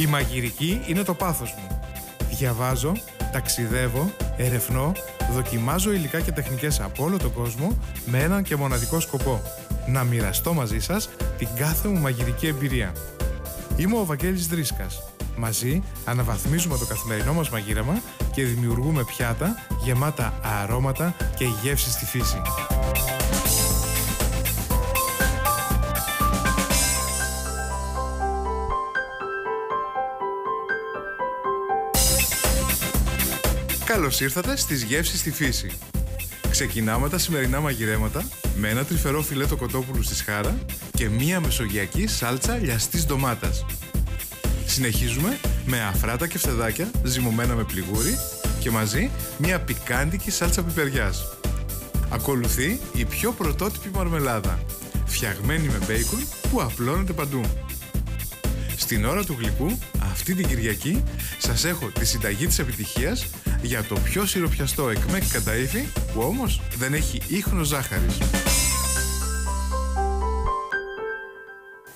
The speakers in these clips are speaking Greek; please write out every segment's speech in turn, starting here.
Η μαγειρική είναι το πάθος μου. Διαβάζω, ταξιδεύω, ερευνώ, δοκιμάζω υλικά και τεχνικές από όλο τον κόσμο με έναν και μοναδικό σκοπό. Να μοιραστώ μαζί σας την κάθε μου μαγειρική εμπειρία. Είμαι ο Βαγγέλης Δρίσκας. Μαζί αναβαθμίζουμε το καθημερινό μας μαγείρεμα και δημιουργούμε πιάτα γεμάτα αρώματα και γεύσεις στη φύση. Καλώς ήρθατε στις γεύσεις στη φύση. Ξεκινάμε τα σημερινά μαγειρέματα με ένα τρυφερό φιλέτο κοτόπουλου στη σχάρα και μία μεσογειακή σάλτσα λιαστής ντομάτας. Συνεχίζουμε με αφράτα και φτεδάκια ζυμωμένα με πληγούρι και μαζί μία πικάντικη σάλτσα πιπεριάς. Ακολουθεί η πιο πρωτότυπη μαρμελάδα, φτιαγμένη με μπέικον που απλώνεται παντού. Στην ώρα του γλυκού, αυτή την Κυριακή, σας έχω τη συνταγή της επιτυχίας για το πιο σιροπιαστό εκμέκ καταήφι που όμως δεν έχει ίχνος ζάχαρης.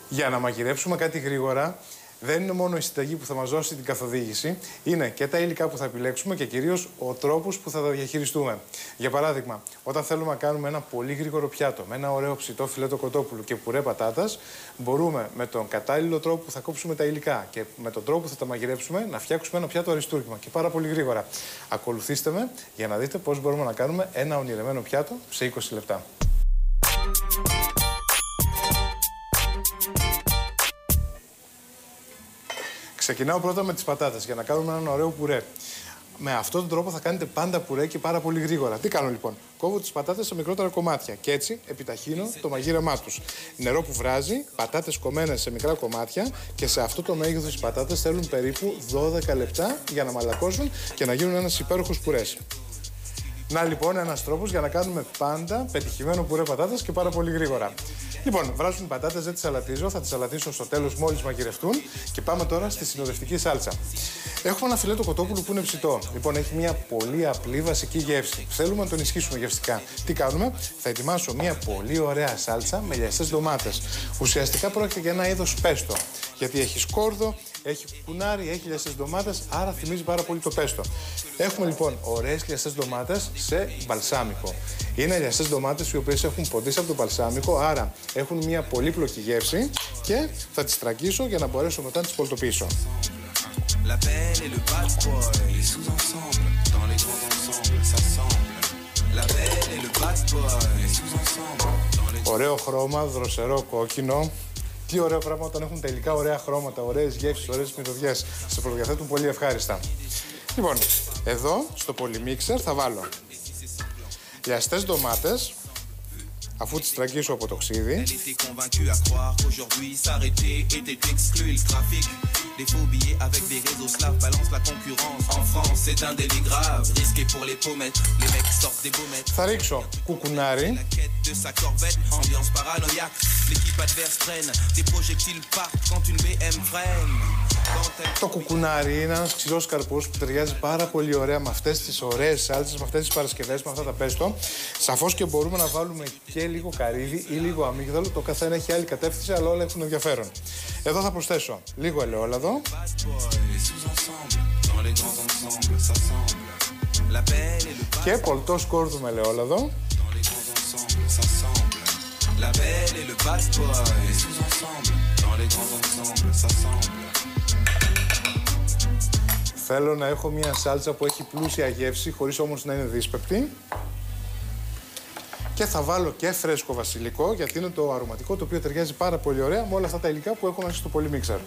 Για να μαγειρέψουμε κάτι γρήγορα, δεν είναι μόνο η συνταγή που θα μας δώσει την καθοδήγηση, είναι και τα υλικά που θα επιλέξουμε και κυρίως ο τρόπος που θα τα διαχειριστούμε. Για παράδειγμα, όταν θέλουμε να κάνουμε ένα πολύ γρήγορο πιάτο με ένα ωραίο ψητό φιλέτο κοτόπουλου και πουρέ πατάτας, μπορούμε με τον κατάλληλο τρόπο που θα κόψουμε τα υλικά και με τον τρόπο που θα τα μαγειρέψουμε να φτιάξουμε ένα πιάτο αριστούργημα και πάρα πολύ γρήγορα. Ακολουθήστε με για να δείτε πώς μπορούμε να κάνουμε ένα ονειρεμένο πιάτο σε 20 λεπτά. Ξεκινάω πρώτα με τις πατάτες για να κάνουμε έναν ωραίο πουρέ. Με αυτόν τον τρόπο θα κάνετε πάντα πουρέ και πάρα πολύ γρήγορα. Τι κάνω λοιπόν; Κόβω τις πατάτες σε μικρότερα κομμάτια και έτσι επιταχύνω το μαγείρεμά τους. Νερό που βράζει, πατάτες κομμένες σε μικρά κομμάτια και σε αυτό το μέγεθος οι πατάτες θέλουν περίπου 12 λεπτά για να μαλακώσουν και να γίνουν ένας υπέροχος πουρές. Να λοιπόν ένας τρόπος για να κάνουμε πάντα πετυχημένο πουρέ πατάτες και πάρα πολύ γρήγορα. Λοιπόν, βράζουν πατάτες, δεν τις σαλατίζω, θα τις σαλατίσω στο τέλος μόλις μαγειρευτούν και πάμε τώρα στη συνοδευτική σάλτσα. Έχουμε ένα φιλέτο κοτόπουλου που είναι ψητό. Λοιπόν, έχει μια πολύ απλή βασική γεύση. Θέλουμε να τον ισχύσουμε γευστικά. Τι κάνουμε, θα ετοιμάσω μια πολύ ωραία σάλτσα με λιαστέ ντομάτες. Ουσιαστικά πρόκειται για ένα είδος πέστο. Γιατί έχει σκόρδο, έχει κουνάρι, έχει λιαστέ ντομάτες, άρα θυμίζει πάρα πολύ το πέστο. Έχουμε λοιπόν ωραίες λιαστέ ντομάτες σε μπαλσάμικο. Είναι λιαστέ ντομάτες οι οποίες έχουν ποντίσει από το μπαλσάμικο, άρα έχουν μια πολύπλοκη γεύση και θα τις τραγγίσω για να μπορέσω μετά να τις πολτοποιήσω. Ωραίο χρώμα, δροσερό κόκκινο. Τι ωραίο πράγμα όταν έχουν τελικά ωραία χρώματα, ωραίες γεύσεις, ωραίες μυρωδιές. Σε προδιαθέτουν πολύ ευχάριστα. Λοιπόν, εδώ στο πολυμίξερ θα βάλω λιαστές ντομάτες, αφού τις τραγγίσω από το ξύδι. Θα ρίξω κουκουνάρι. Το κουκουνάρι είναι ένας ξηρός καρπό που ταιριάζει πάρα πολύ ωραία με αυτές τις ωραίες σάλτσες, με αυτές τις Παρασκευές, με αυτά τα πέστο. Σαφώς και μπορούμε να βάλουμε και λίγο καρύδι ή λίγο αμύγδαλο. Το καθένα έχει άλλη κατεύθυνση, αλλά όλα έχουν ενδιαφέρον. Εδώ θα προσθέσω λίγο ελαιόλαδο. Και πολτό σκόρδο με ελαιόλαδο. Θέλω να έχω μια σάλτσα που έχει πλούσια γεύση, χωρίς όμως να είναι δύσπεπτη. Και θα βάλω και φρέσκο βασιλικό, γιατί είναι το αρωματικό το οποίο ταιριάζει πάρα πολύ ωραία με όλα αυτά τα υλικά που έχω μέσα στο πολυμίξερ.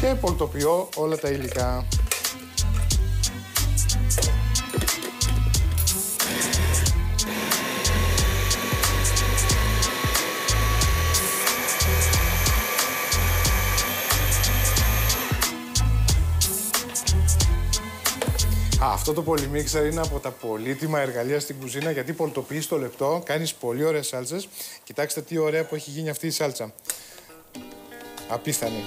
Και πολτοποιώ όλα τα υλικά. Αυτό το πολυμίξερ είναι από τα πολύτιμα εργαλεία στην κουζίνα γιατί πολτοποιείς το λεπτό, κάνεις πολύ ωραίες σάλτσες. Κοιτάξτε τι ωραία που έχει γίνει αυτή η σάλτσα. Απίθανη.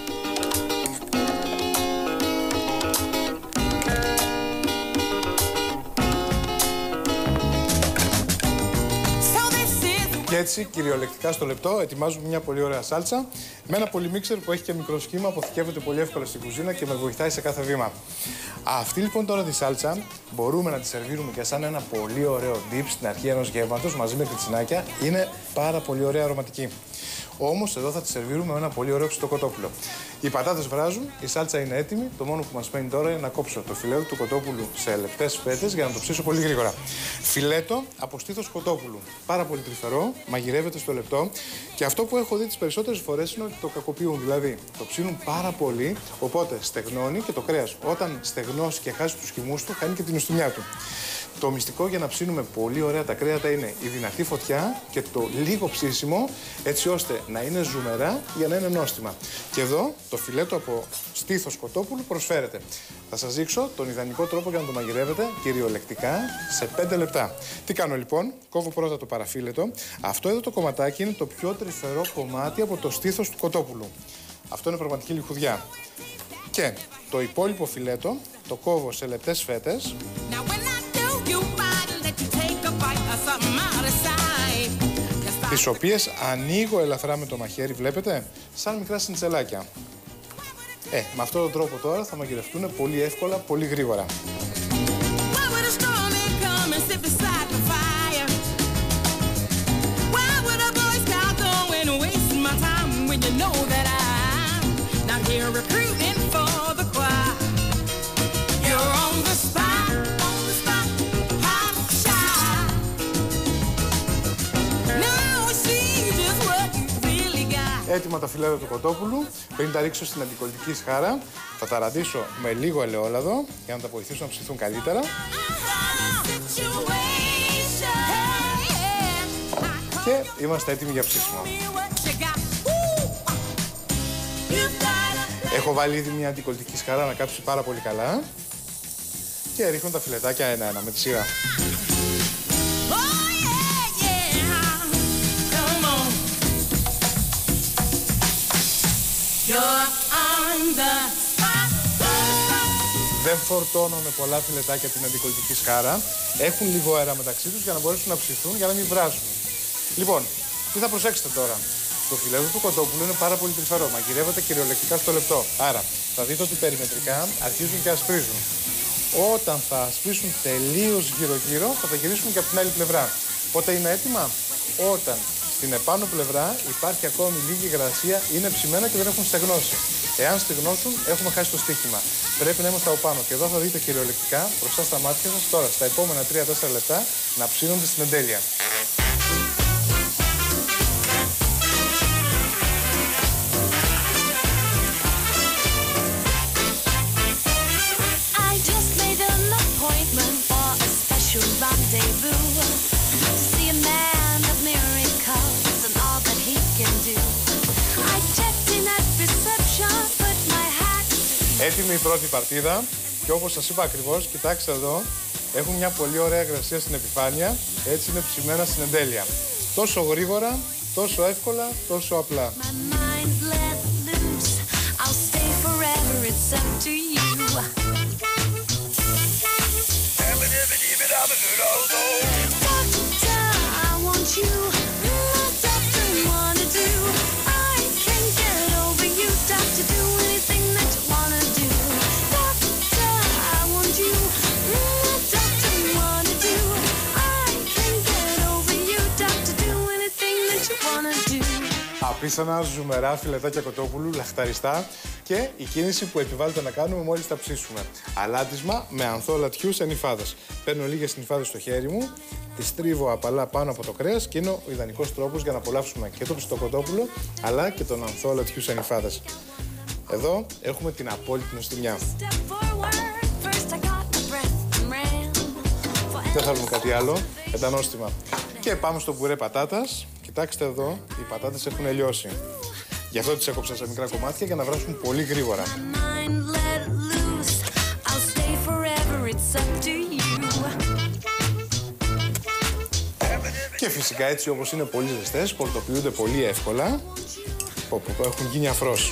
Έτσι, κυριολεκτικά στο λεπτό, ετοιμάζουμε μια πολύ ωραία σάλτσα με ένα πολυμίξερ που έχει και μικρό σχήμα, αποθηκεύεται πολύ εύκολα στην κουζίνα και με βοηθάει σε κάθε βήμα. Αυτή λοιπόν τώρα τη σάλτσα μπορούμε να τη σερβίρουμε και σαν ένα πολύ ωραίο dip στην αρχή ενός γεύματος μαζί με κριτσινάκια. Είναι πάρα πολύ ωραία αρωματική. Όμως εδώ θα τη σερβίρουμε με ένα πολύ ωραίο ψητοκοτόπουλο. Οι πατάτες βράζουν, η σάλτσα είναι έτοιμη. Το μόνο που μας μένει τώρα είναι να κόψω το φιλέτο του κοτόπουλου σε λεπτές φέτες για να το ψήσω πολύ γρήγορα. Φιλέτο από στήθος κοτόπουλου. Πάρα πολύ τρυφερό, μαγειρεύεται στο λεπτό. Και αυτό που έχω δει τις περισσότερες φορές είναι ότι το κακοποιούν. Δηλαδή το ψήνουν πάρα πολύ, οπότε στεγνώνει και το κρέας όταν στεγνώσει και χάσει τους χυμούς του, χάνει και την ουστιμιά του. Το μυστικό για να ψήνουμε πολύ ωραία τα κρέατα είναι η δυνατή φωτιά και το λίγο ψήσιμο, έτσι ώστε να είναι ζουμερά για να είναι νόστιμα. Και εδώ το φιλέτο από στήθο κοτόπουλου προσφέρεται. Θα σας δείξω τον ιδανικό τρόπο για να το μαγειρεύετε κυριολεκτικά σε 5 λεπτά. Τι κάνω λοιπόν, κόβω πρώτα το παραφίλετο. Αυτό εδώ το κομματάκι είναι το πιο τρυφερό κομμάτι από το στήθος του κοτόπουλου. Αυτό είναι πραγματική λιχουδιά. Και το υπόλοιπο φιλέτο το κόβω σε λεπτές φέτες. Τις οποίες ανοίγω ελαφρά με το μαχαίρι, βλέπετε, σαν μικρά συντσελάκια. Ε, με αυτόν τον τρόπο τώρα θα μαγειρευτούν πολύ εύκολα, πολύ γρήγορα. Έτοιμα τα φιλέτα του κοτόπουλου. Πριν τα ρίξω στην αντικολλητική σχάρα, θα τα ραντίσω με λίγο ελαιόλαδο για να τα βοηθήσω να ψηθούν καλύτερα. Και είμαστε έτοιμοι για ψήσιμο. Έχω βάλει ήδη μια αντικολλητική σχάρα να κάψει πάρα πολύ καλά. Και ρίχνω τα φιλετάκια ένα-ένα με τη σειρά. Δεν φορτώνω με πολλά φιλετάκια την αντικολλητική σκάρα. Έχουν λίγο αέρα μεταξύ τους για να μπορέσουν να ψηθούν για να μην βράζουν. Λοιπόν, τι θα προσέξετε τώρα; Το φιλέτο του κοτόπουλου είναι πάρα πολύ τρυφερό. Μαγειρεύεται κυριολεκτικά στο λεπτό. Άρα θα δείτε ότι περιμετρικά αρχίζουν και ασπρίζουν. Όταν θα ασπρίσουν τελείως γύρω-γύρω, θα τα γυρίσουμε και από την άλλη πλευρά. Πότε είναι έτοιμα, όταν στην επάνω πλευρά υπάρχει ακόμη λίγη υγρασία, είναι ψημένα και δεν έχουν στεγνώσει. Εάν στεγνώσουν, έχουμε χάσει το στοίχημα. Πρέπει να είμαστε από πάνω. Και εδώ θα δείτε κυριολεκτικά μπροστά στα μάτια σας τώρα, στα επόμενα 3-4 λεπτά, να ψήνονται στην εντέλεια. Έτοιμη η πρώτη παρτίδα και όπως σας είπα ακριβώς, κοιτάξτε εδώ, έχουν μια πολύ ωραία υγρασία στην επιφάνεια, έτσι είναι ψημένα στην εντέλεια. Τόσο γρήγορα, τόσο εύκολα, τόσο απλά. Απίθανα ζουμερά φιλετάκια κοτόπουλου, λαχταριστά και η κίνηση που επιβάλλεται να κάνουμε μόλις τα ψήσουμε. Αλάτισμα με ανθό λατιού σε νυφάδε. Παίρνω λίγες νυφάδες στο χέρι μου, τις τρίβω απαλά πάνω από το κρέας και είναι ο ιδανικός τρόπος για να απολαύσουμε και το ψητοκοτόπουλο αλλά και τον ανθό λατιού σε νυφάδε. Εδώ έχουμε την απόλυτη νοστιμιά. Δεν θέλουμε κάτι άλλο, εντανόστιμα. Και πάμε στο πουρέ πατάτας. Κοιτάξτε εδώ, οι πατάτες έχουν λιώσει. Γι' αυτό τις έκοψα σε μικρά κομμάτια για να βράσουν πολύ γρήγορα. Και φυσικά έτσι όπως είναι πολύ ζεστές, πορτοποιούνται πολύ εύκολα. Που έχουν γίνει αφρός.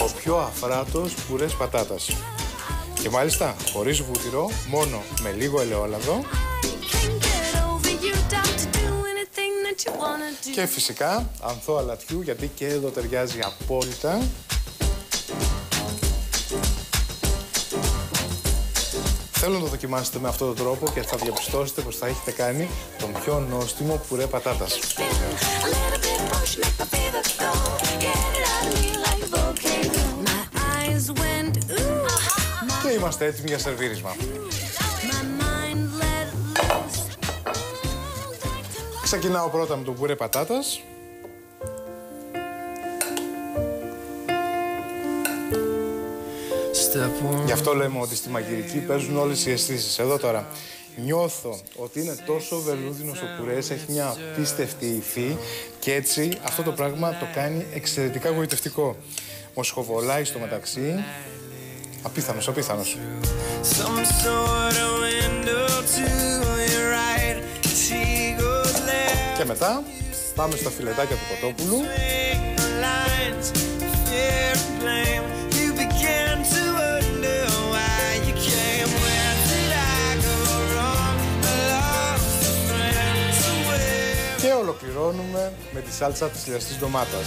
Ο πιο αφράτος πουρές πατάτας. Και μάλιστα χωρίς βούτυρο, μόνο με λίγο ελαιόλαδο και φυσικά ανθό αλατιού γιατί και εδώ ταιριάζει απόλυτα. Θέλω να το δοκιμάσετε με αυτόν τον τρόπο και θα διαπιστώσετε πως θα έχετε κάνει τον πιο νόστιμο πουρέ πατάτας. Είμαστε έτοιμοι για σερβίρισμα. Ξεκινάω πρώτα με το πουρέ πατάτας. Γι' αυτό λέμε ότι στη μαγειρική παίζουν όλες οι αισθήσεις. Εδώ τώρα νιώθω ότι είναι τόσο βελούδινος ο πουρές, έχει μια απίστευτη υφή και έτσι αυτό το πράγμα το κάνει εξαιρετικά γοητευτικό. Μοσχοβολάει στο μεταξύ. Απίθανος, απίθανος. Και μετά πάμε στα φιλετάκια του κοτόπουλου. Και ολοκληρώνουμε με τη σάλτσα της λιαστής ντομάτας.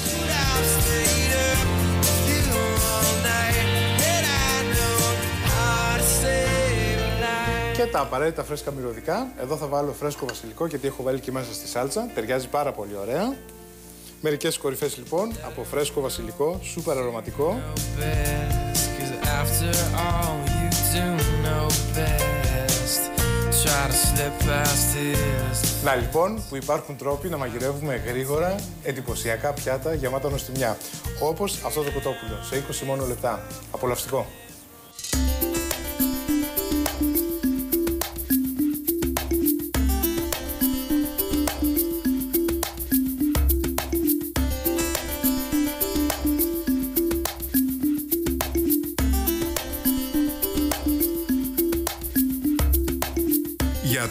Και τα απαραίτητα φρέσκα μυρωδικά. Εδώ θα βάλω φρέσκο βασιλικό γιατί έχω βάλει και μέσα στη σάλτσα. Ταιριάζει πάρα πολύ ωραία. Μερικές κορυφές λοιπόν από φρέσκο βασιλικό, σούπερ αρωματικό. Να λοιπόν που υπάρχουν τρόποι να μαγειρεύουμε γρήγορα εντυπωσιακά πιάτα γεμάτα νοστιμιά. Όπως αυτό το κοτόπουλο σε 20 μόνο λεπτά. Απολαυστικό.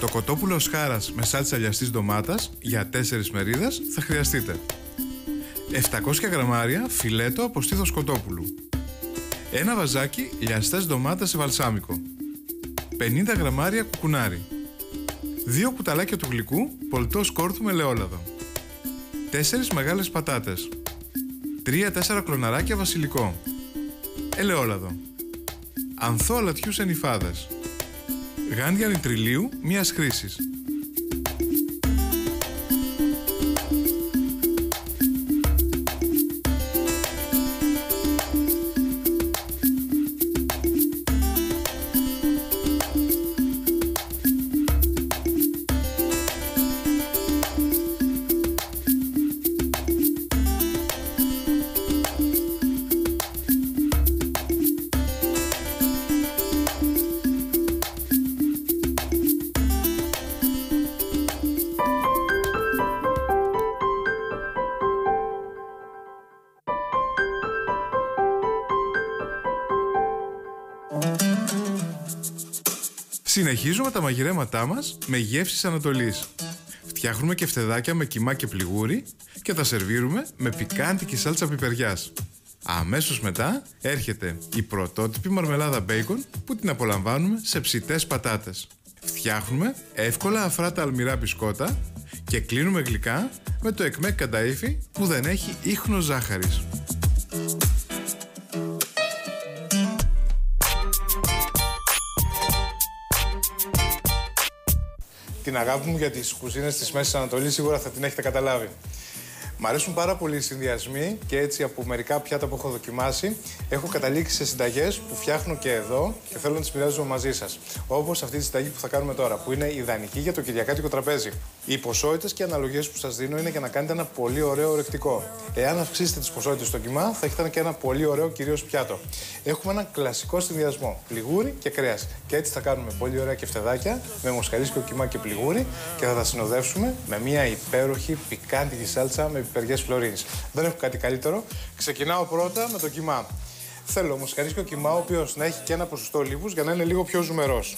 Το κοτόπουλος σχάρας με σάλτσα λιαστής ντομάτας για 4 μερίδες θα χρειαστείτε. 700 γραμμάρια φιλέτο από στήθος κοτόπουλου. Ένα βαζάκι λιαστές ντομάτας σε βαλσάμικο. 50 γραμμάρια κουκουνάρι. 2 κουταλάκια του γλυκού πολτό σκόρθου με ελαιόλαδο 4 μεγάλες πατάτες. 3-4 κλωναράκια βασιλικό. Ελαιόλαδο. Ανθό αλατιούς σε νυφάδες Γάντια νητριλίου μίας χρήσης. Τα μαγειρέματά μας με γεύσεις Ανατολής. Φτιάχνουμε και φτεδάκια με κιμά και πληγούρι και τα σερβίρουμε με πικάντικη σάλτσα πιπεριάς. Αμέσως μετά έρχεται η πρωτότυπη μαρμελάδα μπέικον που την απολαμβάνουμε σε ψητές πατάτες. Φτιάχνουμε εύκολα αφράτα αλμυρά μπισκότα και κλείνουμε γλυκά με το εκμέκ κανταΐφι που δεν έχει ίχνος ζάχαρης. Την αγάπη μου για τις κουζίνες της Μέσης Ανατολής σίγουρα θα την έχετε καταλάβει. Μ' αρέσουν πάρα πολύ οι συνδυασμοί και έτσι από μερικά πιάτα που έχω δοκιμάσει έχω καταλήξει σε συνταγές που φτιάχνω και εδώ και θέλω να τις μοιράζομαι μαζί σας. Όπως αυτή τη συνταγή που θα κάνουμε τώρα, που είναι ιδανική για το κυριακάτικο τραπέζι. Οι ποσότητες και αναλογίες που σας δίνω είναι για να κάνετε ένα πολύ ωραίο ορεκτικό. Εάν αυξήσετε τις ποσότητες στο κοιμά, θα έχετε και ένα πολύ ωραίο κυρίως πιάτο. Έχουμε ένα κλασικό συνδυασμό πληγούρι και κρέας. Και έτσι θα κάνουμε πολύ ωραία κεφτεδάκια με μοσχαρίσκιο κοιμά και πληγούρι και θα τα συνοδεύσουμε με μια υπέροχη πικάντικη σάλτσα με πιπεριές φλωρίνης. Δεν έχω κάτι καλύτερο. Ξεκινάω πρώτα με το κιμά. Θέλω όμω ο κιμά, ο οποίος να έχει και ένα ποσοστό λίβους για να είναι λίγο πιο ζουμερός.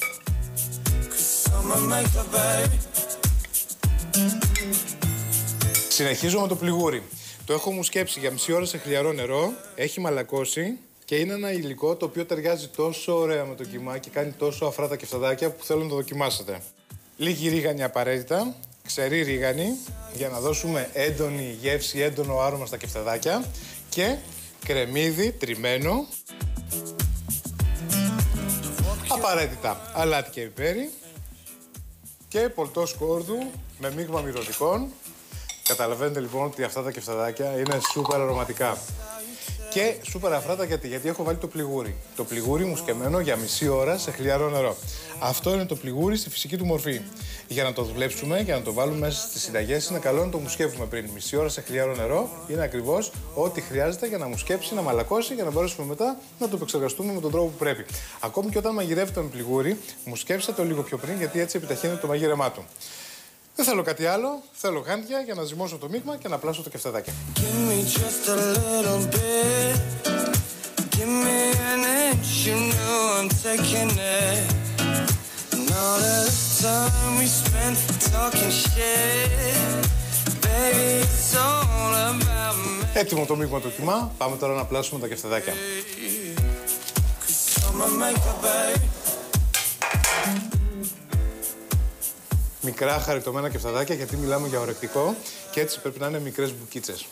Συνεχίζω με το πληγούρι. Το έχω μου σκέψει για μισή ώρα σε χλιαρό νερό, έχει μαλακώσει Και είναι ένα υλικό το οποίο ταιριάζει τόσο ωραία με το κιμά και κάνει τόσο αφρά τα κεφταδάκια που θέλω να το δοκιμάσετε. Λίγη ρίγανη απαραίτητα, ξερή ρίγανη για να δώσουμε έντονη γεύση, έντονο άρωμα στα κεφτεδάκια και κρεμμύδι τριμμένο απαραίτητα αλάτι και πιπέρι και πολτό σκόρδου με μείγμα μυρωδικών. Καταλαβαίνετε λοιπόν ότι αυτά τα κεφτεδάκια είναι σούπερ αρωματικά. Και σούπερ αφράτα γιατί, γιατί έχω βάλει το πληγούρι. Το πληγούρι μου σκεμμένο για μισή ώρα σε χλιαρό νερό. Αυτό είναι το πληγούρι στη φυσική του μορφή. Για να το δουλέψουμε, για να το βάλουμε μέσα στις συνταγές, είναι καλό να το μουσκεύουμε πριν. Μισή ώρα σε χλιαρό νερό είναι ακριβώς ό,τι χρειάζεται για να μουσκέψει, να μαλακώσει για να μπορέσουμε μετά να το επεξεργαστούμε με τον τρόπο που πρέπει. Ακόμη και όταν μαγειρεύετε με πληγούρι, μουσκέψτε το λίγο πιο πριν γιατί έτσι επιταχύνεται το μαγείρεμά του. Δεν θέλω κάτι άλλο. Θέλω γάντια για να ζυμώσω το μείγμα και να πλάσω το κεφτεδάκι. Έτοιμο το μείγμα το κιμά. Πάμε τώρα να πλάσουμε τα κεφτεδάκια. Μικρά χαριτωμένα κεφταδάκια γιατί μιλάμε για ορεκτικό και έτσι πρέπει να είναι μικρές μπουκίτσες.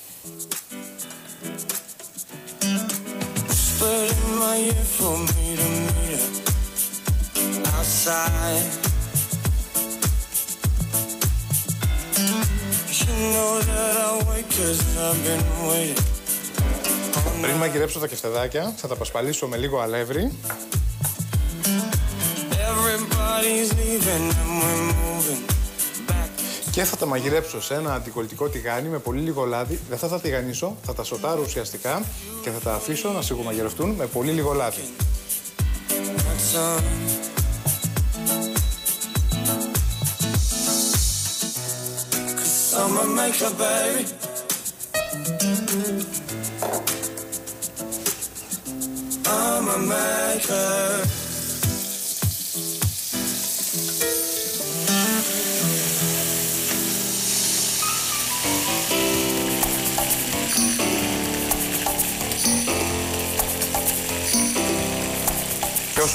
Πριν μαγειρέψω τα κεφτεδάκια, θα τα πασπαλίσω με λίγο αλεύρι και θα τα μαγειρέψω σε ένα αντικολλητικό τηγάνι με πολύ λίγο λάδι. Δεν θα τα τηγανίσω, θα τα σοτάρω ουσιαστικά και θα τα αφήσω να σιγομαγειρευτούν με πολύ λίγο λάδι.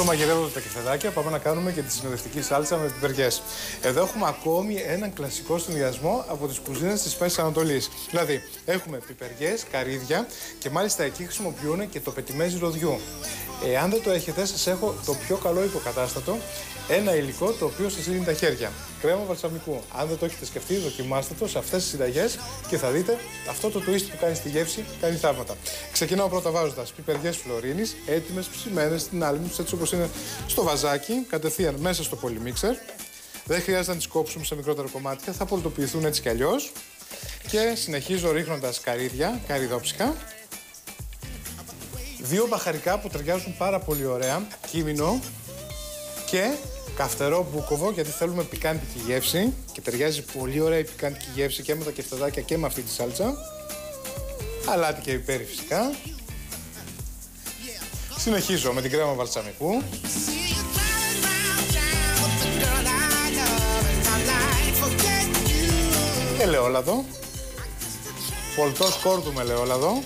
Όσο μαγειρεύονται τα κεφεδάκια, πάμε να κάνουμε και τη συνοδευτική σάλτσα με πιπεριέ. Εδώ έχουμε ακόμη έναν κλασικό συνδυασμό από τις κουζίνες της Μέσης Ανατολής. Δηλαδή, έχουμε πιπεριέ, καρύδια και μάλιστα εκεί χρησιμοποιούν και το πετιμέζι ροδιού. Εάν δεν το έχετε, σας έχω το πιο καλό υποκατάστατο ένα υλικό το οποίο σας λύνει τα χέρια. Κρέμα βαλσαμικού. Αν δεν το έχετε σκεφτεί, δοκιμάστε το σε αυτές τις συνταγές και θα δείτε αυτό το twist που κάνει στη γεύση κάνει θαύματα. Ξεκινάω πρώτα βάζοντας πιπεριές φλωρίνης, έτοιμες, ψημένες στην άλμη του, έτσι όπως είναι στο βαζάκι, κατευθείαν μέσα στο πολυμίξερ. Δεν χρειάζεται να τις κόψουμε σε μικρότερα κομμάτια, θα πολιτοποιηθούν έτσι κι αλλιώς. Και συνεχίζω ρίχνοντας καρύδια, καρυδόψικα. Δύο μπαχαρικά που ταιριάζουν πάρα πολύ ωραία. Κίμινο, και καυτερό μπούκοβο γιατί θέλουμε πικάντικη γεύση και ταιριάζει πολύ ωραία η πικάντικη γεύση και με τα κεφτεδάκια και με αυτή τη σάλτσα. Αλάτι και υπέρι φυσικά. Συνεχίζω με την κρέμα βαλσαμικού. Ελαιόλαδο. Πολτός σκόρδου με ελαιόλαδο.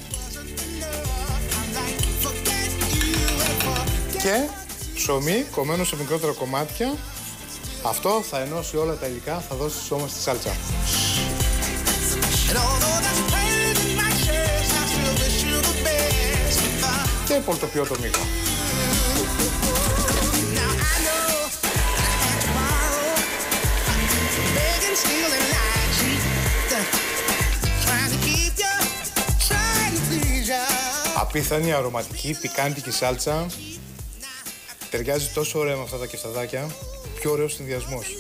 Και ψωμί κομμένο σε μικρότερα κομμάτια. Αυτό θα ενώσει όλα τα υλικά, θα δώσει σώμα στη σάλτσα. Και πολτοποιώ το μείγμα. Απίθανη, αρωματική, πικάντικη σάλτσα Ταιριάζει τόσο ωραία με αυτά τα κεφταδάκια. Πιο ωραίος συνδυασμός.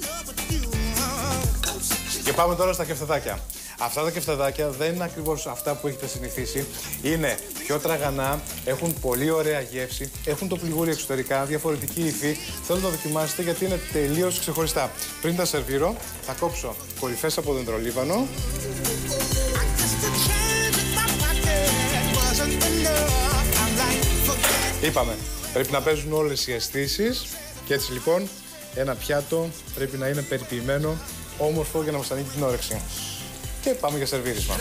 Και πάμε τώρα στα κεφταδάκια. Αυτά τα κεφταδάκια δεν είναι ακριβώς αυτά που έχετε συνηθίσει. Είναι πιο τραγανά, έχουν πολύ ωραία γεύση, έχουν το πληγούρι εξωτερικά, διαφορετική υφή. Θέλω να το δοκιμάσετε γιατί είναι τελείως ξεχωριστά. Πριν τα σερβίρω, θα κόψω κορυφές από δεντρολίβανο. Είπαμε, Πρέπει να παίζουν όλες οι αισθήσεις και έτσι λοιπόν ένα πιάτο πρέπει να είναι περιποιημένο, όμορφο για να μας ανοίγει την όρεξη. Και πάμε για σερβίρισμα.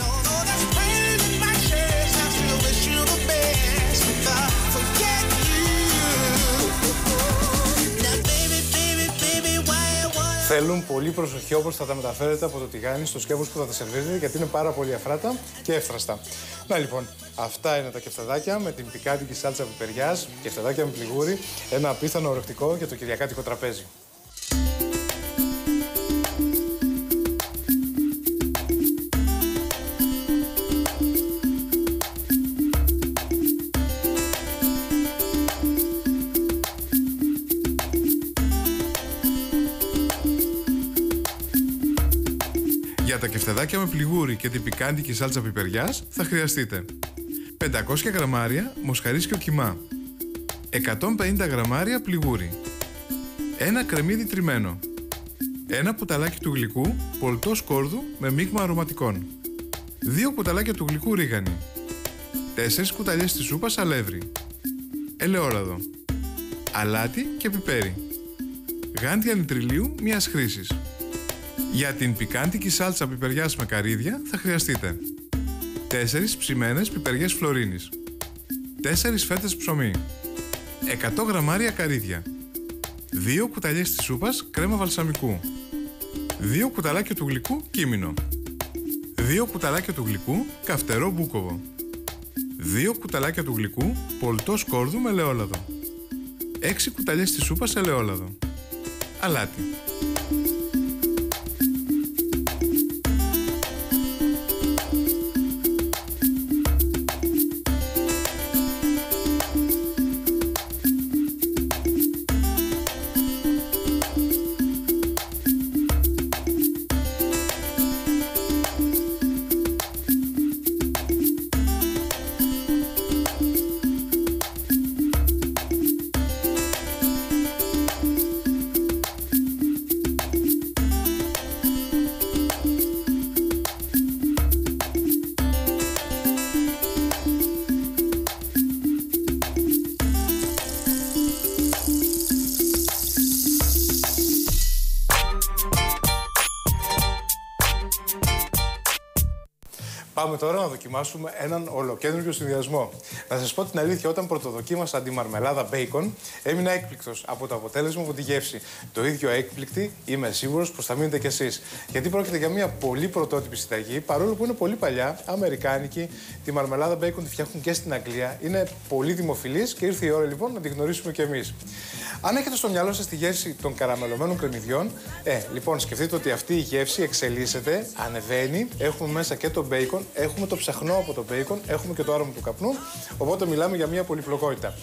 Θέλουν πολύ προσοχή όπως θα τα μεταφέρετε από το τηγάνι στο σκεύος που θα τα σερβίρετε, γιατί είναι πάρα πολύ αφράτα και εύθραστα. Να λοιπόν, αυτά είναι τα κεφτεδάκια με την πικάντικη σάλτσα πιπεριά, κεφτεδάκια με πληγούρι, ένα απίθανο ορεκτικό για το κυριακάτικο τραπέζι. Τα κεφτεδάκια με πληγούρι και την πικάντικη σάλτσα πιπεριάς θα χρειαστείτε. 500 γραμμάρια μοσχαρίσκιο κιμά. 150 γραμμάρια πληγούρι ένα κρεμμύδι τριμμένο. ένα πουταλάκι του γλυκού πολτό σκόρδου με μείγμα αρωματικών. 2 κουταλάκια του γλυκού ρίγανη. 4 κουταλιές της σούπας αλεύρι. ελαιόλαδο. αλάτι και πιπέρι. γάντια νητριλίου μιας χρήσης για την πικάντικη σάλτσα πιπεριάς με καρύδια θα χρειαστείτε 4 ψημένες πιπεριές φλωρίνης 4 φέτες ψωμί 100 γραμμάρια καρύδια 2 κουταλιές της σούπας κρέμα βαλσαμικού 2 κουταλάκια του γλυκού κίμινο 2 κουταλάκια του γλυκού καυτερό μπούκοβο 2 κουταλάκια του γλυκού πολτό σκόρδου με ελαιόλαδο 6 κουταλιές της σούπας ελαιόλαδο. Αλάτι δοκιμάσουμε έναν ολοκέντρο συνδυασμό. Να σας πω την αλήθεια, όταν πρωτοδοκίμασα τη μαρμελάδα bacon, έμεινα έκπληκτος από το αποτέλεσμα από τη γεύση. Το ίδιο έκπληκτη είμαι σίγουρος πως θα μείνετε κι εσείς. Γιατί πρόκειται για μια πολύ πρωτότυπη συνταγή, παρόλο που είναι πολύ παλιά, αμερικάνικη. Τη μαρμελάδα bacon τη φτιάχνουν και στην Αγγλία. Είναι πολύ δημοφιλής και ήρθε η ώρα λοιπόν να τη γνωρίσουμε κι εμείς. Αν έχετε στο μυαλό σας τη γεύση των καραμελωμένων κρεμμυδιών, ε, λοιπόν, σκεφτείτε ότι αυτή η γεύση εξελίσσεται, ανεβαίνει. Έχουμε μέσα και το bacon, έχουμε το ψαχνό από το bacon, έχουμε και το άρωμα του καπνού. Οπότε μιλάμε για μια πολυπλοκότητα.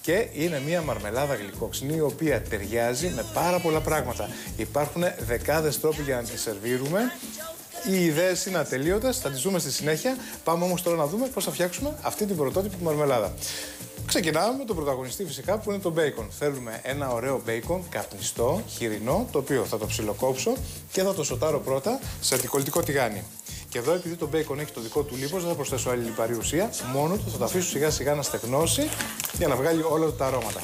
Και είναι μια μαρμελάδα γλυκόξινη, η οποία ταιριάζει με πάρα πολλά πράγματα. Υπάρχουν δεκάδες τρόποι για να τη σερβίρουμε. Οι ιδέες είναι ατελείωτες, θα τις δούμε στη συνέχεια. Πάμε όμως τώρα να δούμε πώς θα φτιάξουμε αυτή την πρωτότυπη μαρμελάδα. Ξεκινάμε με τον πρωταγωνιστή φυσικά που είναι το μπέικον. Θέλουμε ένα ωραίο μπέικον καπνιστό, χοιρινό, το οποίο θα το ψιλοκόψω και θα το σοτάρω πρώτα σε αντικολλητικό τηγάνι. Και εδώ, επειδή το μπέικον έχει το δικό του λίπος, δεν θα προσθέσω άλλη λιπαρή ουσία. Μόνο του θα το αφήσω σιγά σιγά να στεγνώσει για να βγάλει όλα τα αρώματα.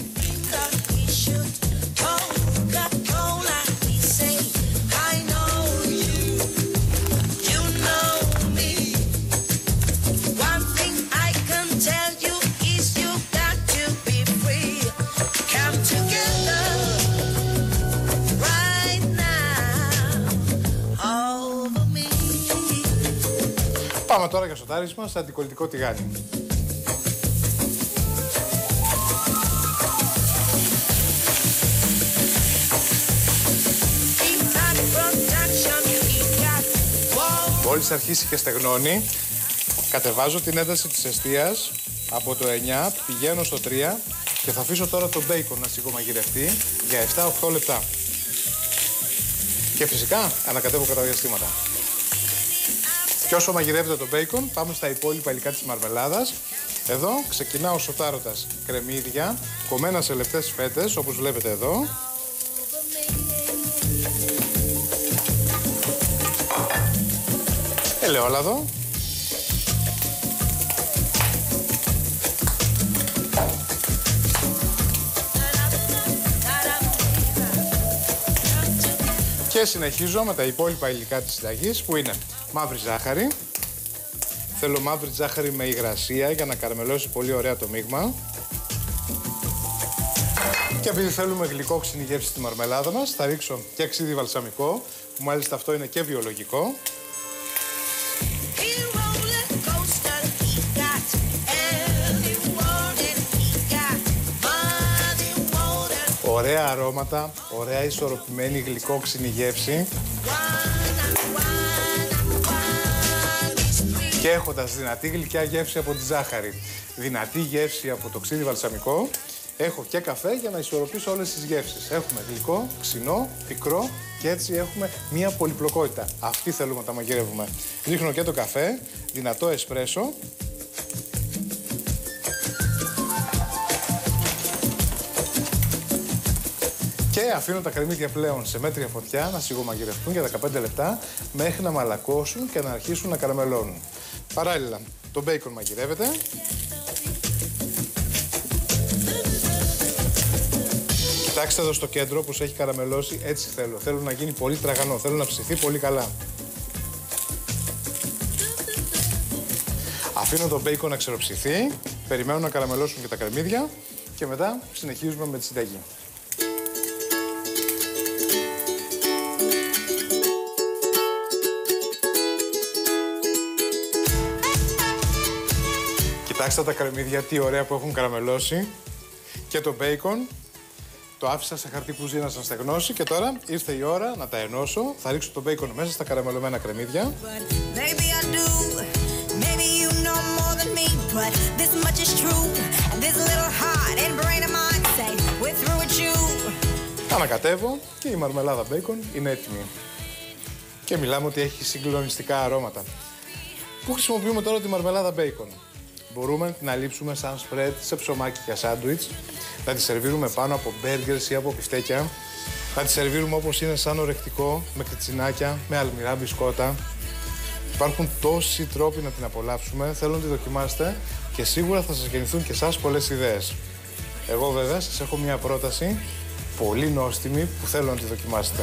Πάμε τώρα για σοτάρισμα σε αντικολλητικό τηγάνι. Μόλις αρχίσει και στεγνώνει, κατεβάζω την ένταση της εστίας από το 9, πηγαίνω στο 3 και θα αφήσω τώρα το μπέικον να σιγομαγειρευτεί για 7-8 λεπτά. Και φυσικά ανακατεύω κατά διαστήματα. Και όσο μαγειρεύεται το μπέικον, πάμε στα υπόλοιπα υλικά της μαρμελάδας. Εδώ ξεκινάω σοτάροντας κρεμμύδια, κομμένα σε λεπτές φέτες, όπως βλέπετε εδώ. Ελαιόλαδο. Και συνεχίζω με τα υπόλοιπα υλικά της συνταγής που είναι μαύρη ζάχαρη. Θέλω μαύρη ζάχαρη με υγρασία για να καρμελώσει πολύ ωραία το μείγμα. Και επειδή θέλουμε γλυκό ξινή γεύση στη μαρμελάδα μας, θα ρίξω και ξύδι βαλσαμικό, που μάλιστα αυτό είναι και βιολογικό. Ωραία αρώματα, ωραία ισορροπημένη γλυκόξινη γεύση. Και έχοντας δυνατή γλυκιά γεύση από τη ζάχαρη, δυνατή γεύση από το ξύδι βαλσαμικό, έχω και καφέ για να ισορροπήσω όλες τις γεύσεις. Έχουμε γλυκό, ξινό, πικρό και έτσι έχουμε μία πολυπλοκότητα. Αυτή θέλουμε να τα μαγειρεύουμε. Ρίχνω και το καφέ, δυνατό εσπρέσο Και αφήνω τα κρεμμύδια πλέον σε μέτρια φωτιά να σιγομαγειρευτούν για 15 λεπτά μέχρι να μαλακώσουν και να αρχίσουν να καραμελώνουν. Παράλληλα, το μπέικον μαγειρεύεται. Κοιτάξτε εδώ στο κέντρο που έχει καραμελώσει, έτσι θέλω. Θέλω να γίνει πολύ τραγανό, θέλω να ψηθεί πολύ καλά. Αφήνω το μπέικον να ξεροψηθεί, περιμένω να καραμελώσουν και τα κρεμμύδια και μετά συνεχίζουμε με τη συνταγή. Κοιτάξτε τα κρεμμύδια, τι ωραία που έχουν καραμελώσει. Και το μπέικον. Το άφησα σε χαρτί κουζίνα να στεγνώσει και τώρα ήρθε η ώρα να τα ενώσω. Θα ρίξω το μπέικον μέσα στα καραμελωμένα κρεμμύδια. Ανακατεύω και η μαρμελάδα μπέικον είναι έτοιμη. Και μιλάμε ότι έχει συγκλονιστικά αρώματα. Πού χρησιμοποιούμε τώρα τη μαρμελάδα μπέικον. Μπορούμε να την αλείψουμε σαν σπρέτ σε ψωμάκι για σάντουιτς, να τη σερβίρουμε πάνω από μπέργκερς ή από πιφτέκια, να τη σερβίρουμε όπως είναι σαν ορεκτικό, με κριτσινάκια, με αλμυρά μπισκότα. Υπάρχουν τόσοι τρόποι να την απολαύσουμε, θέλω να τη δοκιμάσετε και σίγουρα θα σας γεννηθούν και εσάς πολλές ιδέες. Εγώ βέβαια σας έχω μια πρόταση πολύ νόστιμη που θέλω να τη δοκιμάσετε.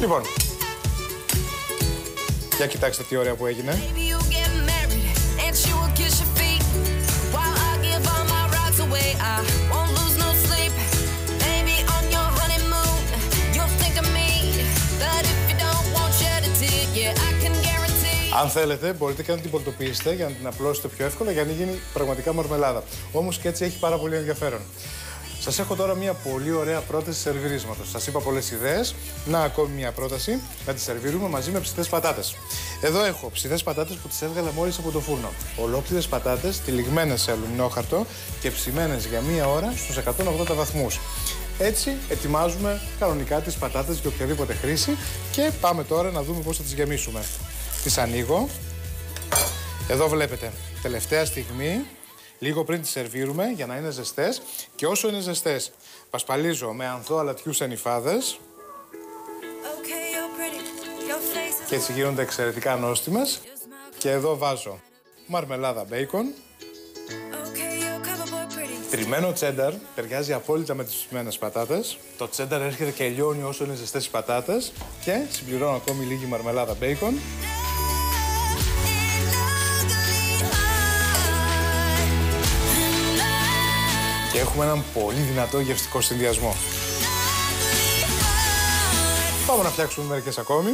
Λοιπόν, για κοιτάξτε τι ωραία που έγινε. Αν θέλετε, μπορείτε και να την πολτοποιήσετε για να την απλώσετε πιο εύκολα για να γίνει πραγματικά μαρμελάδα. Όμως και έτσι έχει πάρα πολύ ενδιαφέρον. Σας έχω τώρα μια πολύ ωραία πρόταση σερβιρίσματος. Σας είπα πολλές ιδέες. Να ακόμη μια πρόταση να τη σερβίρουμε μαζί με ψητές πατάτες. Εδώ έχω ψητές πατάτες που τις έβγαλα μόλις από το φούρνο. Ολόκληρες πατάτες τυλιγμένες σε αλουμινόχαρτο και ψημένες για μία ώρα στους 180 βαθμούς. Έτσι ετοιμάζουμε κανονικά τις πατάτες για οποιαδήποτε χρήση και πάμε τώρα να δούμε πώς θα τις γεμίσουμε. Τις ανοίγω. Εδώ βλέπετε, τελευταία στιγμή λίγο πριν τις σερβίρουμε για να είναι ζεστές. Και όσο είναι ζεστές πασπαλίζω με ανθό αλατιούς ανυφάδες και έτσι γίνονται εξαιρετικά νόστιμες. Και εδώ βάζω μαρμελάδα μπέικον. Τριμμένο τσένταρ ταιριάζει απόλυτα με τις ψημένες πατάτες. Το τσένταρ έρχεται και λιώνει όσο είναι ζεστές οι πατάτες. Και συμπληρώνω ακόμη λίγη μαρμελάδα μπέικον. Και έχουμε έναν πολύ δυνατό γευστικό συνδυασμό. Πάμε να φτιάξουμε μερικές ακόμη.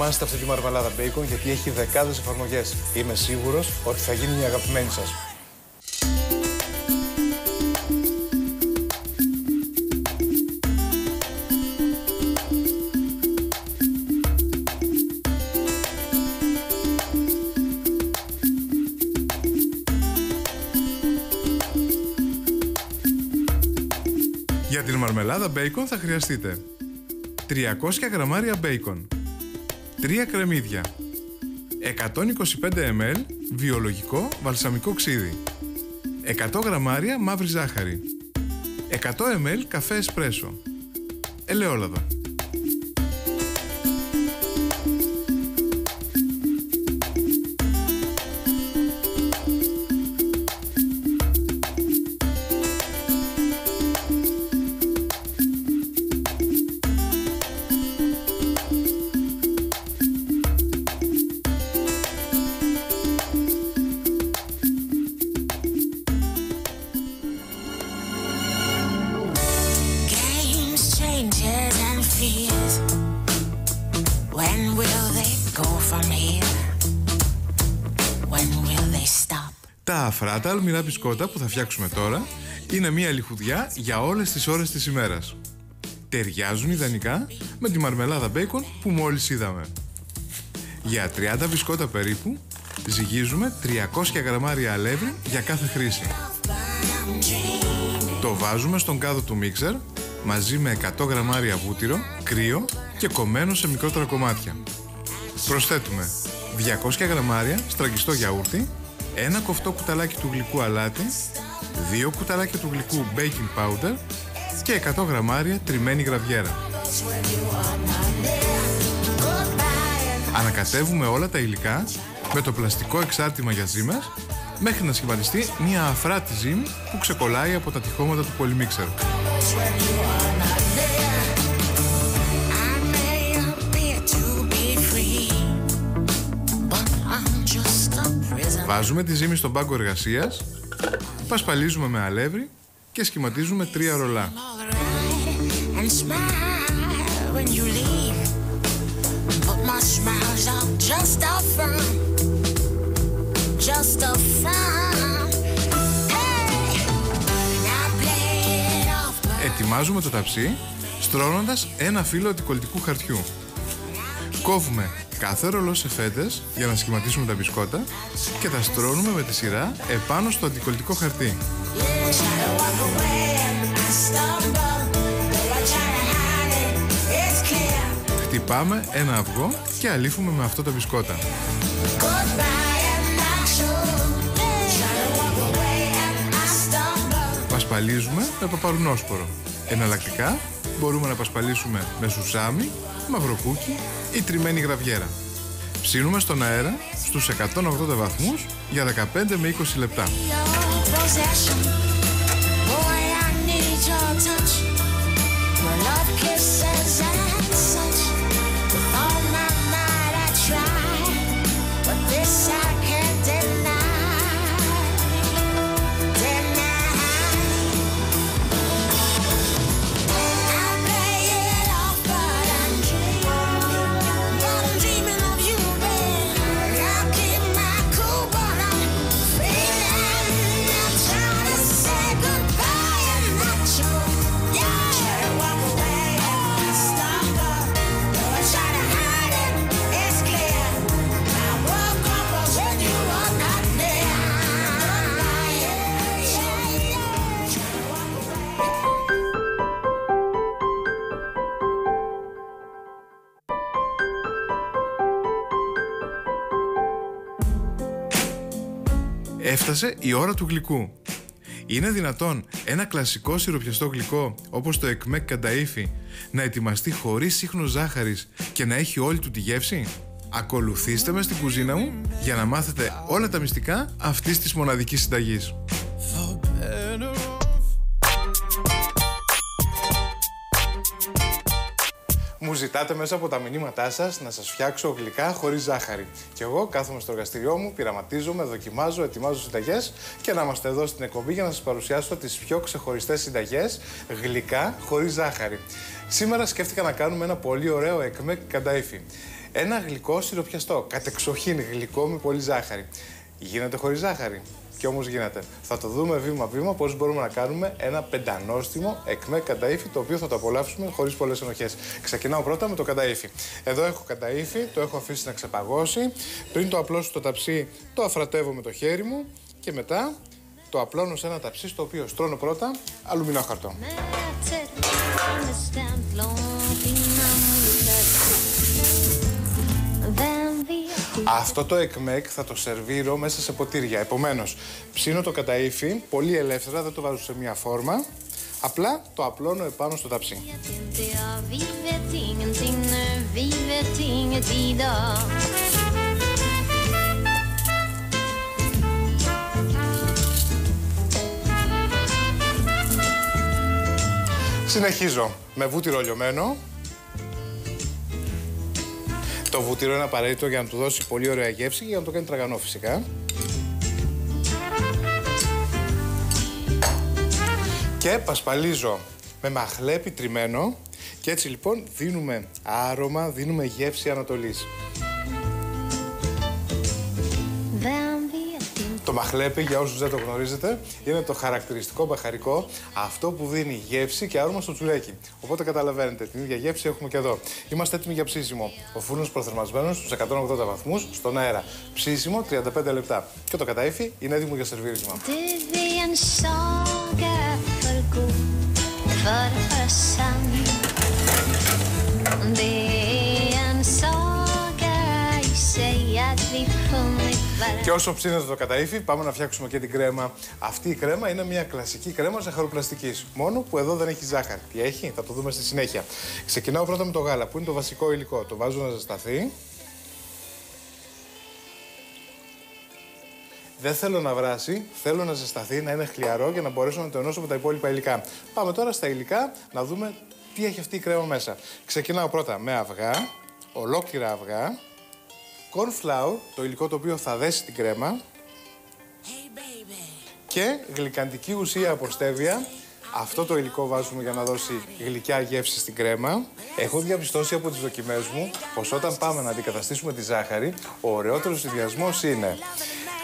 Δοκιμάσετε αυτή τη μαρμελάδα μπέικον γιατί έχει δεκάδες εφαρμογές. Είμαι σίγουρος ότι θα γίνει μια αγαπημένη σας. Για την μαρμελάδα μπέικον θα χρειαστείτε 300 γραμμάρια μπέικον, 3 κρεμμύδια, 125 ml βιολογικό βαλσαμικό ξύδι, 100 γραμμάρια μαύρη ζάχαρη. 100 ml καφέ εσπρέσο Ελαιόλαδο Τα αφράτα αλμυρά μπισκότα που θα φτιάξουμε τώρα είναι μια λιχουδιά για όλες τις ώρες της ημέρας. Ταιριάζουν ιδανικά με τη μαρμελάδα μπέικον που μόλις είδαμε. Για 30 μπισκότα περίπου ζυγίζουμε 300 γραμμάρια αλεύρι για κάθε χρήση. Το βάζουμε στον κάδο του μίξερ μαζί με 100 γραμμάρια βούτυρο, κρύο και κομμένο σε μικρότερα κομμάτια. Προσθέτουμε 200 γραμμάρια στραγγιστό γιαούρτι, ένα κοφτό κουταλάκι του γλυκού αλάτι, δύο κουταλάκια του γλυκού baking powder και 100 γραμμάρια τριμμένη γραβιέρα. Ανακατεύουμε όλα τα υλικά με το πλαστικό εξάρτημα για ζύμες μέχρι να σχηματιστεί μια αφράτη ζύμη που ξεκολλάει από τα τυχώματα του πολυμίξερ. Βάζουμε τη ζύμη στον πάγκο εργασίας, πασπαλίζουμε με αλεύρι και σχηματίζουμε τρία ρολά. all right and smile when you leave. But my smiles are just a front, just a front. Hey, and I play it off, but Ετοιμάζουμε το ταψί στρώνοντας ένα φύλλο αντικολλητικού χαρτιού. Κόβουμε κάθε ρολό σε φέτες για να σχηματίσουμε τα μπισκότα και τα στρώνουμε με τη σειρά επάνω στο αντικολλητικό χαρτί. try to walk away and I stumble. Though I try to hide it, it's clear. Χτυπάμε ένα αυγό και αλήφουμε με αυτό τα μπισκότα. Goodbye and not true. Try to walk away and I stumble. Πασπαλίζουμε με παπαρουνόσπορο. Εναλλακτικά μπορούμε να πασπαλίσουμε με σουσάμι, μαυροκούκι ή τριμμένη γραβιέρα. Ψήνουμε στον αέρα στους 180 βαθμούς για 15 με 20 λεπτά. Έφτασε η ώρα του γλυκού. Είναι δυνατόν ένα κλασικό σιροπιαστό γλυκό όπως το εκμεκ κανταΐφι να ετοιμαστεί χωρίς σύχνο ζάχαρης και να έχει όλη του τη γεύση; Ακολουθήστε με στην κουζίνα μου για να μάθετε όλα τα μυστικά αυτής της μοναδικής συνταγής. Ζητάτε μέσα από τα μηνύματά σας να σας φτιάξω γλυκά χωρίς ζάχαρη. Και εγώ κάθομαι στο εργαστήριό μου, πειραματίζομαι, δοκιμάζω, ετοιμάζω συνταγές και να είμαστε εδώ στην εκπομπή για να σας παρουσιάσω τις πιο ξεχωριστές συνταγές γλυκά χωρίς ζάχαρη. Σήμερα σκέφτηκα να κάνουμε ένα πολύ ωραίο εκμεκ κανταήφι. Ένα γλυκό σιροπιαστό, κατεξοχήν γλυκό με πολύ ζάχαρη. Γίνεται χωρίς ζάχαρη. Και όμως γίνεται. Θα το δούμε βήμα-βήμα πώς μπορούμε να κάνουμε ένα πεντανόστιμο εκμέ κανταήφι το οποίο θα το απολαύσουμε χωρίς πολλές ενοχές. Ξεκινάω πρώτα με το κανταήφι. Εδώ έχω κανταήφι, το έχω αφήσει να ξεπαγώσει. Πριν το απλώσω το ταψί, το αφρατεύω με το χέρι μου και μετά το απλώνω σε ένα ταψί στο οποίο στρώνω πρώτα αλουμινόχαρτο. Αυτό το εκμεκ θα το σερβίρω μέσα σε ποτήρια. Επομένως, ψήνω το καταήφι πολύ ελεύθερα, δεν το βάζω σε μια φόρμα. Απλά το απλώνω επάνω στο ταψί. inte jag, vi vet ingenting nu, vi vet inget idag Συνεχίζω με βούτυρο λιωμένο. Το βούτυρο είναι απαραίτητο για να του δώσει πολύ ωραία γεύση και για να το κάνει τραγανό φυσικά. Και πασπαλίζω με μαχλέπι τριμμένο και έτσι λοιπόν δίνουμε άρωμα, δίνουμε γεύση Ανατολής. Το μαχλέπι, για όσους δεν το γνωρίζετε, είναι το χαρακτηριστικό μπαχαρικό, αυτό που δίνει γεύση και άρωμα στο τσουλέκι. Οπότε καταλαβαίνετε, την ίδια γεύση έχουμε και εδώ. Είμαστε έτοιμοι για ψήσιμο. Ο φούρνος προθερμασμένος στους 180 βαθμούς, στον αέρα. Ψήσιμο 35 λεπτά. Και το καταήφι είναι έτοιμο για σερβίρισμα. Du är en saga för god för att vara sann Det är en saga i sig att vi funnit varandra Και όσο ψήνεται το καταήφι, πάμε να φτιάξουμε και την κρέμα. Αυτή η κρέμα είναι μια κλασική κρέμα ζαχαροπλαστική. Μόνο που εδώ δεν έχει ζάχαρη. Τι έχει, θα το δούμε στη συνέχεια. Ξεκινάω πρώτα με το γάλα, που είναι το βασικό υλικό. Το βάζω να ζεσταθεί. Δεν θέλω να βράσει, θέλω να ζεσταθεί, να είναι χλιαρό για να μπορέσω να το ενώσω με τα υπόλοιπα υλικά. Πάμε τώρα στα υλικά να δούμε τι έχει αυτή η κρέμα μέσα. Ξεκινάω πρώτα με αυγά, ολόκληρα αυγά, corn flour, το υλικό το οποίο θα δέσει την κρέμα, και γλυκαντική ουσία από στέβια. Αυτό το υλικό βάζουμε για να δώσει γλυκιά γεύση στην κρέμα. Έχω διαπιστώσει από τις δοκιμές μου πως όταν πάμε να αντικαταστήσουμε τη ζάχαρη, ο ωραιότερος συνδυασμός είναι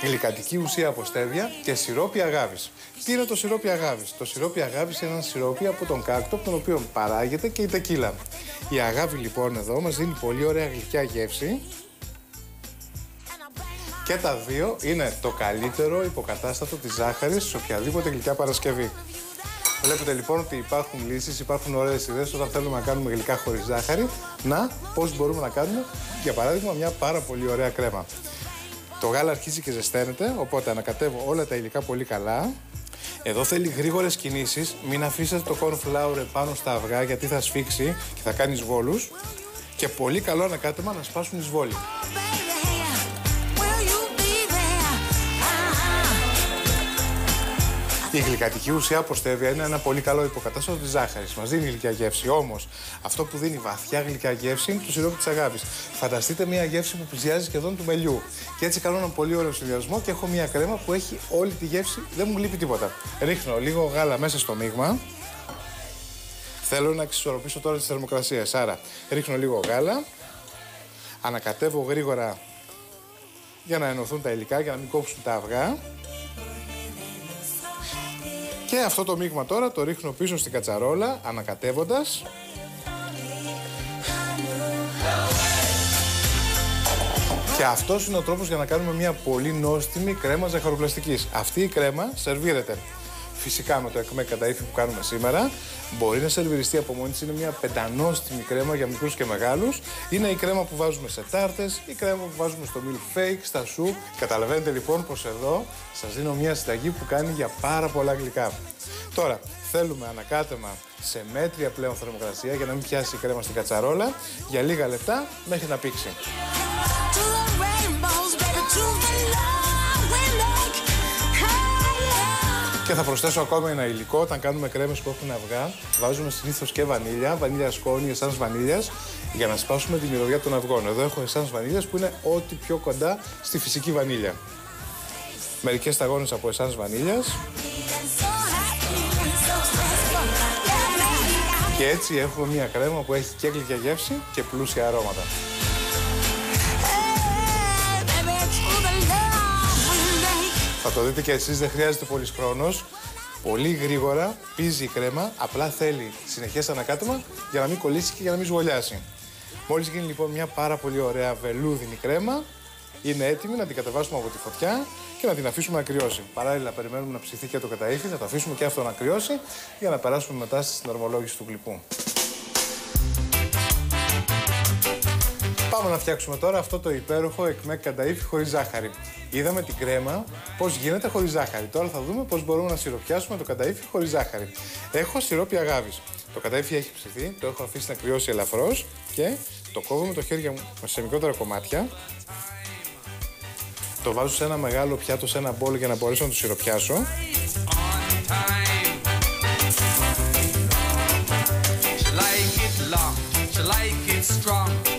γλυκαντική ουσία από στέβια και σιρόπι αγάβης. Τι είναι το σιρόπι αγάβης; Το σιρόπι αγάβης είναι ένα σιρόπι από τον κάκτο, από τον οποίο παράγεται και η τεκίλα. Η αγάβη λοιπόν εδώ μας δίνει πολύ ωραία γλυκιά γεύση και τα δύο είναι το καλύτερο υποκατάστατο της ζάχαρης σε οποιαδήποτε γλυκιά παρασκευή. Βλέπετε λοιπόν ότι υπάρχουν λύσεις, υπάρχουν ωραίες ιδέες όταν θέλουμε να κάνουμε γλυκά χωρίς ζάχαρη. Να, πώς μπορούμε να κάνουμε, για παράδειγμα, μια πάρα πολύ ωραία κρέμα. Το γάλα αρχίζει και ζεσταίνεται, οπότε ανακατεύω όλα τα υλικά πολύ καλά. Εδώ θέλει γρήγορες κινήσεις. Μην αφήσετε το corn flour πάνω στα αυγά γιατί θα σφίξει και θα κάνεις βόλους. Και πολύ καλό ανακάτεμα να σπάσουν οι σβόλοι. Η γλυκαντική ουσία από στέβια είναι ένα πολύ καλό υποκατάστατο της ζάχαρης. Μας δίνει γλυκιά γεύση. Όμως, αυτό που δίνει βαθιά γλυκιά γεύση είναι το σιρόπι της αγάπης. Φανταστείτε μια γεύση που πλησιάζει σχεδόν του μελιού. Και έτσι κάνω ένα πολύ ωραίο συνδυασμό και έχω μια κρέμα που έχει όλη τη γεύση, δεν μου λείπει τίποτα. Ρίχνω λίγο γάλα μέσα στο μείγμα. Θέλω να εξισορροπήσω τώρα τις θερμοκρασίες. Άρα, ρίχνω λίγο γάλα. Ανακατεύω γρήγορα για να ενωθούν τα υλικά, για να μην κόψουν τα αυγά. Και αυτό το μείγμα τώρα το ρίχνω πίσω στην κατσαρόλα, ανακατεύοντας. Και αυτός είναι ο τρόπος για να κάνουμε μια πολύ νόστιμη κρέμα ζαχαροπλαστικής. Αυτή η κρέμα σερβίρεται φυσικά με το εκμέ καταήφι που κάνουμε σήμερα. Μπορεί να σερβιριστεί από μόνη της. Είναι μια πεντανόστιμη κρέμα για μικρούς και μεγάλους. Είναι η κρέμα που βάζουμε σε τάρτες, η κρέμα που βάζουμε στο milk στα σου. Καταλαβαίνετε λοιπόν πως εδώ σας δίνω μια συνταγή που κάνει για πάρα πολλά γλυκά. Τώρα, θέλουμε ανακάτεμα σε μέτρια πλέον θερμοκρασία για να μην πιάσει η κρέμα στην κατσαρόλα για λίγα λεπτά μέχρι να πήξει. Και θα προσθέσω ακόμα ένα υλικό. Όταν κάνουμε κρέμες που έχουν αυγά, βάζουμε συνήθως και βανίλια, βανίλια σκόνη, εσάν βανίλιας, για να σπάσουμε τη μυρωδιά των αυγών. Εδώ έχω εσάν βανίλιας που είναι ό,τι πιο κοντά στη φυσική βανίλια. Μερικές σταγόνες από εσάν βανίλιας. So happy and so stressful. Yeah, baby, Και έτσι έχουμε μια κρέμα που έχει και γλυκιά γεύση και πλούσια αρώματα. Θα το δείτε και εσείς, δεν χρειάζεται πολύς χρόνος. Πολύ γρήγορα πίζει η κρέμα, απλά θέλει συνεχές ανακάτεμα για να μην κολλήσει και για να μην σβολιάσει. Μόλις γίνει λοιπόν μια πάρα πολύ ωραία βελούδινη κρέμα, είναι έτοιμη να την κατεβάσουμε από τη φωτιά και να την αφήσουμε να κρυώσει. Παράλληλα, περιμένουμε να ψηθεί και το καταήφι, θα το αφήσουμε και αυτό να κρυώσει για να περάσουμε μετά στη συναρμολόγηση του γλυπού. Πάμε Πάμε να φτιάξουμε τώρα αυτό το υπέροχο εκμέκ κανταήφι χωρίς ζάχαρη. Είδαμε την κρέμα πώς γίνεται χωρίς ζάχαρη. Τώρα θα δούμε πώς μπορούμε να σιροπιάσουμε το κανταήφι χωρίς ζάχαρη. Έχω σιρόπι αγάβης. Το κανταήφι έχει ψηθεί, το έχω αφήσει να κρυώσει ελαφρώς και το κόβω με το χέρι μου σε μικρότερα κομμάτια. Το βάζω σε ένα μεγάλο πιάτο, σε ένα μπολ για να μπορέσω να το σιροπιάσω. on time. She like it long, she like it strong.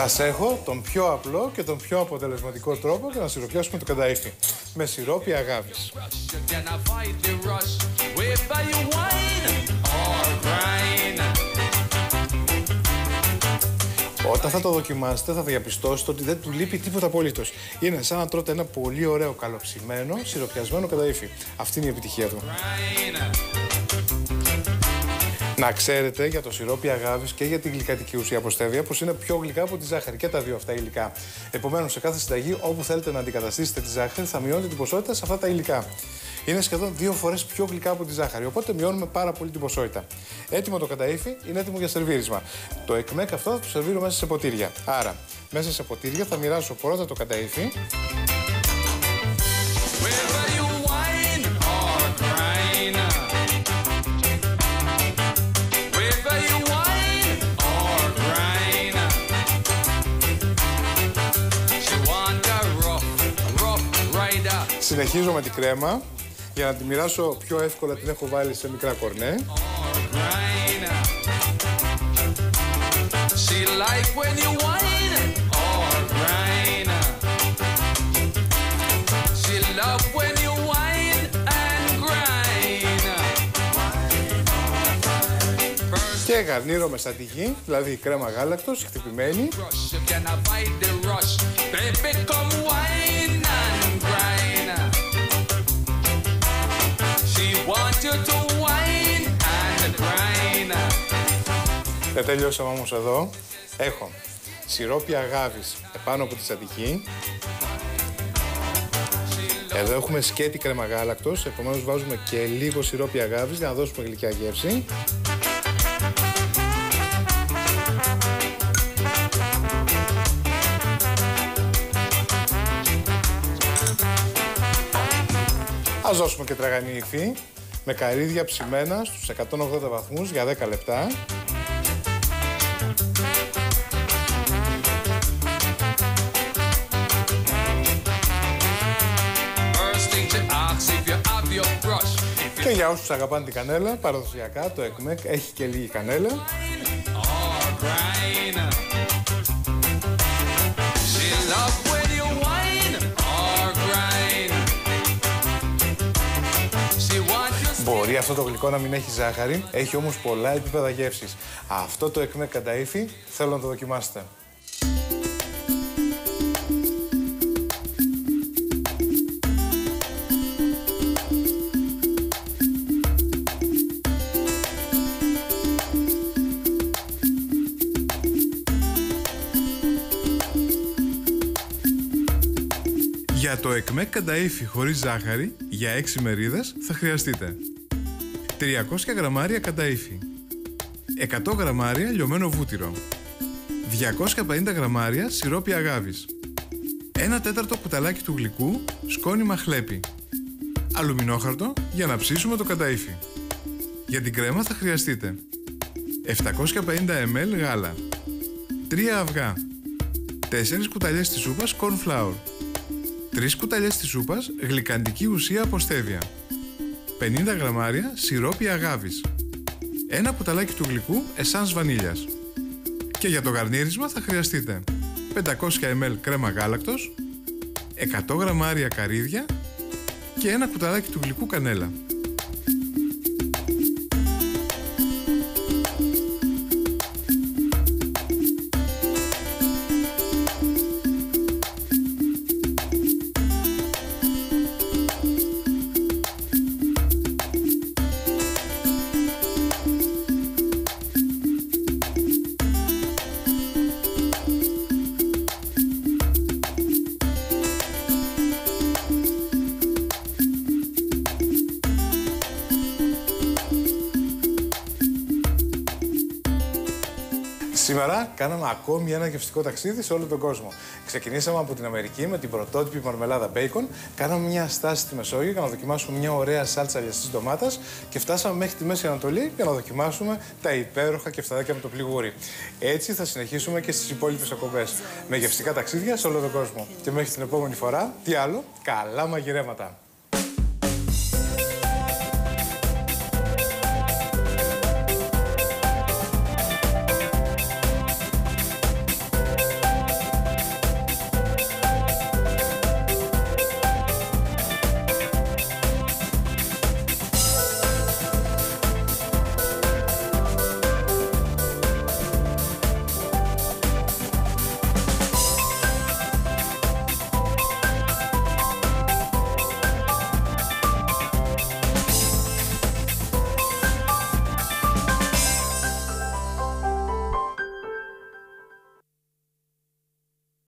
Σας έχω τον πιο απλό και τον πιο αποτελεσματικό τρόπο για να σιροπιάσουμε το κανταήφι. Με σιρόπι αγάβης. You can avoid the rush. Whether you whine or grind. Όταν θα το δοκιμάσετε θα διαπιστώσετε ότι δεν του λείπει τίποτα απολύτως. Είναι σαν να τρώτε ένα πολύ ωραίο καλοψημένο, σιροπιασμένο κανταήφι. Αυτή είναι η επιτυχία του. Grind. Να ξέρετε για το σιρόπι αγάβης και για την γλυκαντική ουσία αποστέβεια πως είναι πιο γλυκά από τη ζάχαρη και τα δύο αυτά υλικά. Επομένως, σε κάθε συνταγή όπου θέλετε να αντικαταστήσετε τη ζάχαρη θα μειώνετε την ποσότητα σε αυτά τα υλικά. Είναι σχεδόν δύο φορές πιο γλυκά από τη ζάχαρη, οπότε μειώνουμε πάρα πολύ την ποσότητα. Έτοιμο το καταήφι, είναι έτοιμο για σερβίρισμα. Το εκμέκ αυτό θα το σερβίρω μέσα σε ποτήρια. Άρα, μέσα σε ποτήρια θα μοιράσω πρώτα το καταήφι, συνεχίζω με την κρέμα. Για να τη μοιράσω πιο εύκολα την έχω βάλει σε μικρά κορνέ. or grind. She like when you whine or grind. She love when you whine and grind. First Και γαρνίρω με σαντιγί, δηλαδή κρέμα γάλακτος, χτυπημένη. rush, Δεν τελειώσαμε όμως εδώ. Έχω σιρόπι αγάβης επάνω από τη σαντιγί. Εδώ έχουμε σκέτη κρέμα γάλακτος, επομένως βάζουμε και λίγο σιρόπι αγάβης για να δώσουμε γλυκιά γεύση. Ας δώσουμε και τραγανή υφή με καρύδια ψημένα στους 180 βαθμούς για 10 λεπτά. First thing to ask if you have your brush. If you Και για όσους αγαπάνε την κανέλα, παραδοσιακά το ΕΚΜΕΚ έχει και λίγη κανέλα. or grind. Μπορεί αυτό το γλυκό να μην έχει ζάχαρη, έχει όμως πολλά επίπεδα γεύσης. Αυτό το ΕΚΜΕΚ κανταήφι θέλω να το δοκιμάσετε. Για το εκμέκ κανταήφι χωρίς ζάχαρη, για 6 μερίδες, θα χρειαστείτε 300 γραμμάρια κανταήφι 100 γραμμάρια λιωμένο βούτυρο. 250 γραμμάρια σιρόπι αγάβης. 1 τέταρτο κουταλάκι του γλυκού σκόνη μαχλέπι Αλουμινόχαρτο για να ψήσουμε το κανταήφι Για την κρέμα θα χρειαστείτε 750 ml γάλα 3 αυγά 4 κουταλιές της σούπας corn flour 3 κουταλιές της σούπας γλυκαντική ουσία αποστέβια 50 γραμμάρια σιρόπι αγάβης. 1 κουταλάκι του γλυκού εσάνς βανίλιας. Και για το γαρνίρισμα θα χρειαστείτε 500 ml κρέμα γάλακτος 100 γραμμάρια καρύδια και ένα κουταλάκι του γλυκού κανέλα κάναμε ακόμη ένα γευστικό ταξίδι σε όλο τον κόσμο. Ξεκινήσαμε από την Αμερική με την πρωτότυπη μαρμελάδα bacon, κάναμε μια στάση στη Μεσόγειο για να δοκιμάσουμε μια ωραία σάλτσα λιαστή ντομάτας και φτάσαμε μέχρι τη Μέση Ανατολή για να δοκιμάσουμε τα υπέροχα κεφταδάκια με το πληγούρι. Έτσι θα συνεχίσουμε και στις υπόλοιπες εκπομπές. Με γευστικά ταξίδια σε όλο τον κόσμο. Και μέχρι την επόμενη φορά, τι άλλο, καλά μαγειρέματα.